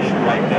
situation right now.